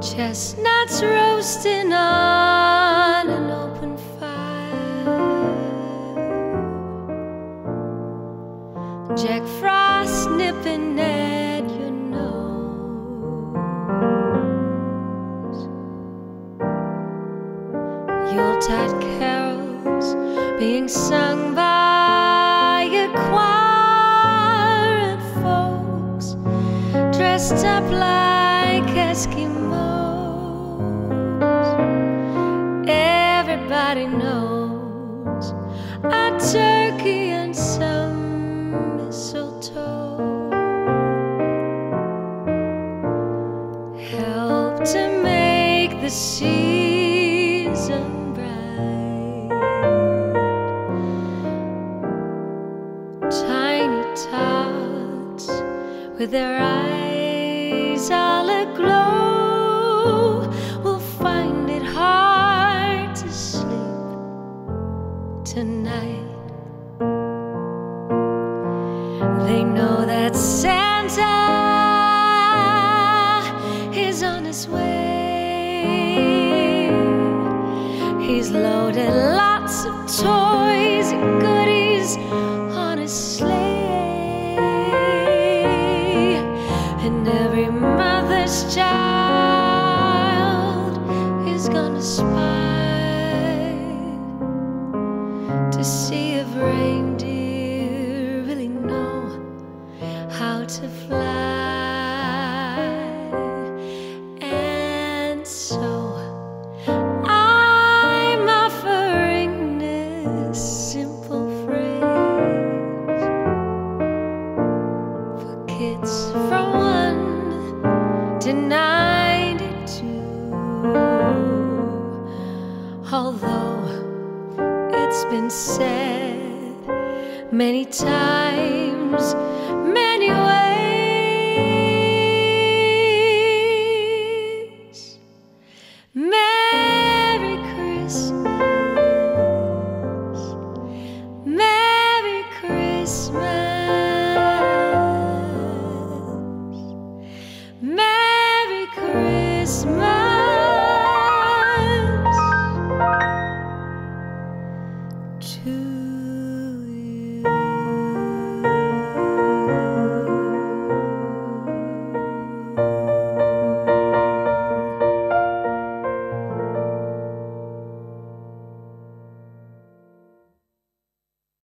chestnuts roasting on an open fire. Jack Frost nipping at your nose. Yuletide carols being sung by dressed up like Eskimos. Everybody knows a turkey and some mistletoe help to make the season bright. Tiny tots with their eyes all aglow will find it hard to sleep tonight. They know that Santa is on his way. He's loaded child is gonna spy to see if reindeer really know how to fly. And so I'm offering this simple phrase for kids from said many times, many ways. Merry Christmas, Merry Christmas, Merry Christmas. too.